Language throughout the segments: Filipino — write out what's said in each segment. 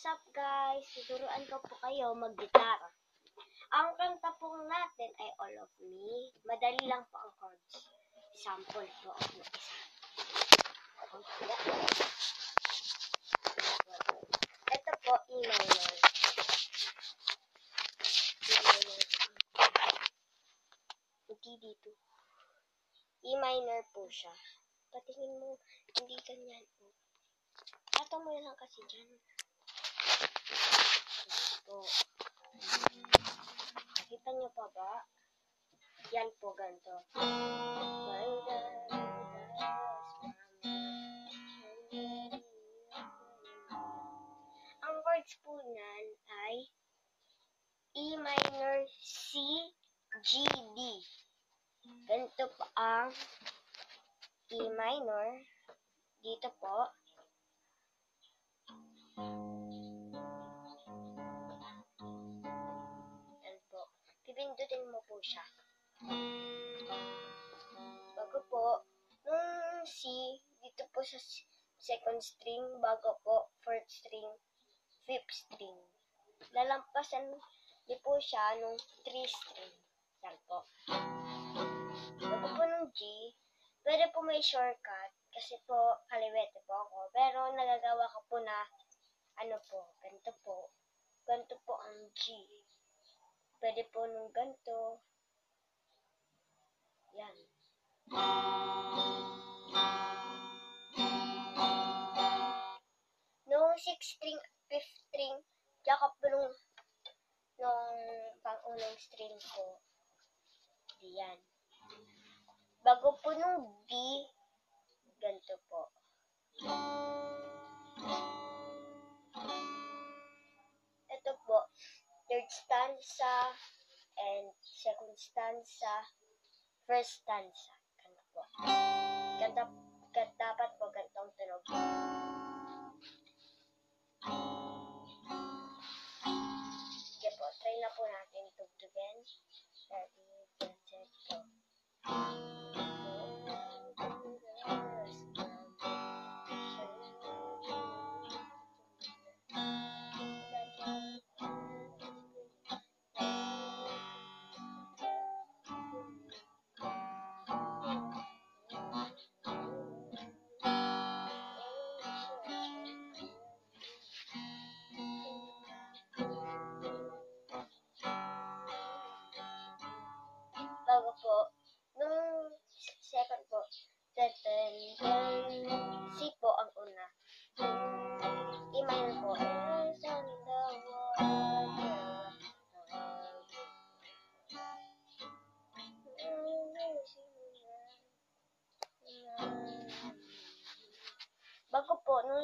What's up guys? Tuturuan ko po kayo mag-gitara. Ang kanta po natin ay All of Me. Madali lang po ang chords. Sample po ako ng isa. Ito po, E minor. E minor. Hindi dito. E minor po siya. Patingin mo, hindi ganyan po. Tato mo lang kasi dyan. Po. Nakita niyo pa ba? Yan po, ganito. Ang chords po nan ay E minor, C, G, D. Ganito po ang E minor. Dito po. Nung C, dito po sa second string, bago po, fourth string, fifth string. Lalampasan di po siya nung three string. Yan po. Bago po nung G, pwede po may shortcut kasi po kaliwete po ako. Pero nagagawa ko po na ano po, ganito po. Ganito po ang G. Pwede po nung ganito. String, tsaka po nung, nung pang-unang string ko. Yan. Bago po nung D, ganito po. Ito po, third stanza and second stanza, first stanza. Ganito po. Ganda, dapat po gantong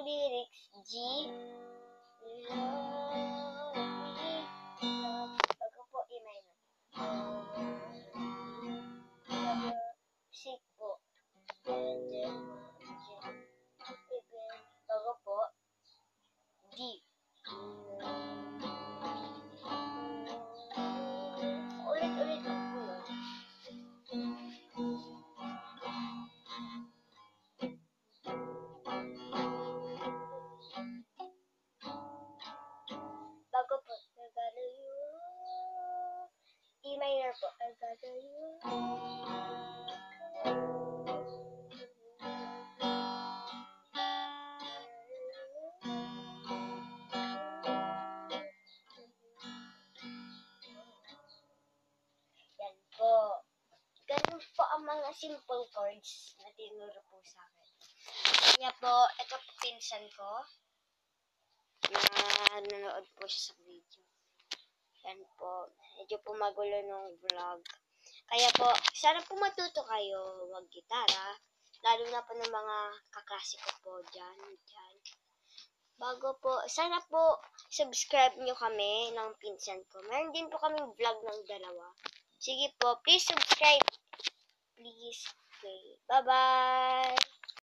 lyrics, G, love E minor po, I got you. Yan po. Ganun po ang mga simple chords na tinuro po sa akin. Kanya po, ito po pinsan ko na nanonood po siya sa video. Yan po. Medyo po magulo nung vlog. Kaya po, sana po matuto kayo mag-gitara. Lalo na po ng mga kaklase ko po dyan. dyan. Bago po, sana po subscribe nyo kami ng pinsan ko. Meron din po kaming vlog ng dalawa. Sige po, please subscribe. Please. Okay. Bye-bye.